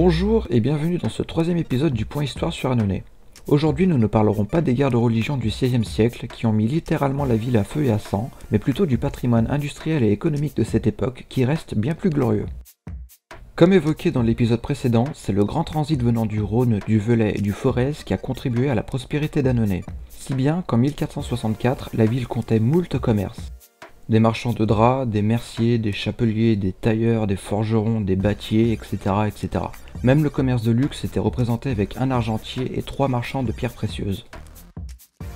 Bonjour et bienvenue dans ce troisième épisode du Point Histoire sur Annonay. Aujourd'hui, nous ne parlerons pas des guerres de religion du XVIe siècle qui ont mis littéralement la ville à feu et à sang, mais plutôt du patrimoine industriel et économique de cette époque qui reste bien plus glorieux. Comme évoqué dans l'épisode précédent, c'est le grand transit venant du Rhône, du Velay et du Forez qui a contribué à la prospérité d'Annonay, si bien qu'en 1464, la ville comptait moult commerces. Des marchands de draps, des merciers, des chapeliers, des tailleurs, des forgerons, des bâtiers, etc., etc. Même le commerce de luxe était représenté avec un argentier et trois marchands de pierres précieuses.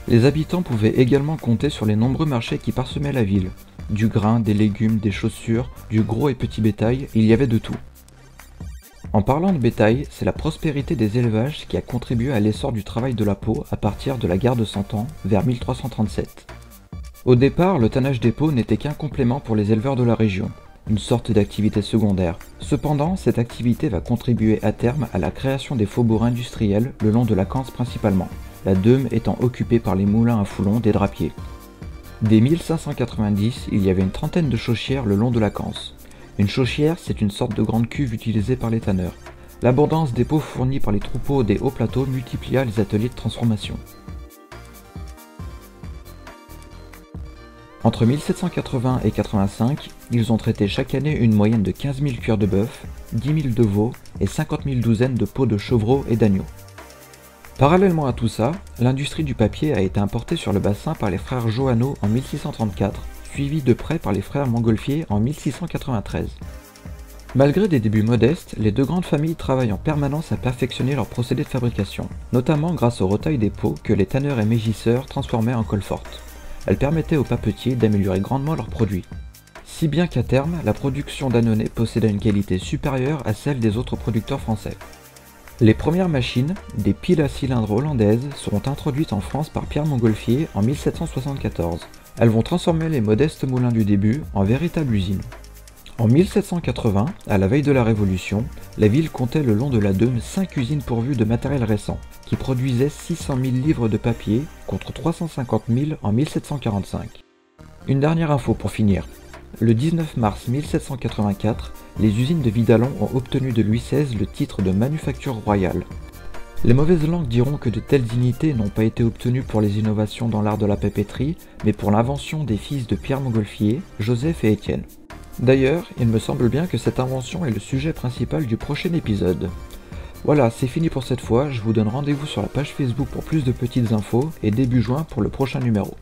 Les habitants pouvaient également compter sur les nombreux marchés qui parsemaient la ville. Du grain, des légumes, des chaussures, du gros et petit bétail, il y avait de tout. En parlant de bétail, c'est la prospérité des élevages qui a contribué à l'essor du travail de la peau à partir de la guerre de Cent Ans, vers 1337. Au départ, le tannage des peaux n'était qu'un complément pour les éleveurs de la région, une sorte d'activité secondaire. Cependant, cette activité va contribuer à terme à la création des faubourgs industriels le long de la Canse principalement, la Deume étant occupée par les moulins à foulons des drapiers. Dès 1590, il y avait une trentaine de chauchières le long de la Canse. Une chauchière, c'est une sorte de grande cuve utilisée par les tanneurs. L'abondance des peaux fournies par les troupeaux des hauts plateaux multiplia les ateliers de transformation. Entre 1780 et 85, ils ont traité chaque année une moyenne de 15 000 cuirs de bœuf, 10 000 de veau et 50 000 douzaines de peaux de chevreaux et d'agneaux. Parallèlement à tout ça, l'industrie du papier a été importée sur le bassin par les frères Johanneau en 1634, suivi de près par les frères Montgolfier en 1693. Malgré des débuts modestes, les deux grandes familles travaillent en permanence à perfectionner leurs procédés de fabrication, notamment grâce au retail des peaux que les tanneurs et mégisseurs transformaient en colle forte elle permettait aux papetiers d'améliorer grandement leurs produits. Si bien qu'à terme, la production d'Annonay posséda une qualité supérieure à celle des autres producteurs français. Les premières machines, des piles à cylindres hollandaises, seront introduites en France par Pierre Montgolfier en 1774. Elles vont transformer les modestes moulins du début en véritables usines. En 1780, à la veille de la Révolution, la ville comptait le long de la Dôme 5 usines pourvues de matériel récent, qui produisaient 600 000 livres de papier contre 350 000 en 1745. Une dernière info pour finir. Le 19 mars 1784, les usines de Vidalon ont obtenu de Louis XVI le titre de manufacture royale. Les mauvaises langues diront que de telles dignités n'ont pas été obtenues pour les innovations dans l'art de la papeterie, mais pour l'invention des fils de Pierre Montgolfier, Joseph et Étienne. D'ailleurs, il me semble bien que cette invention est le sujet principal du prochain épisode. Voilà, c'est fini pour cette fois, je vous donne rendez-vous sur la page Facebook pour plus de petites infos et début juin pour le prochain numéro.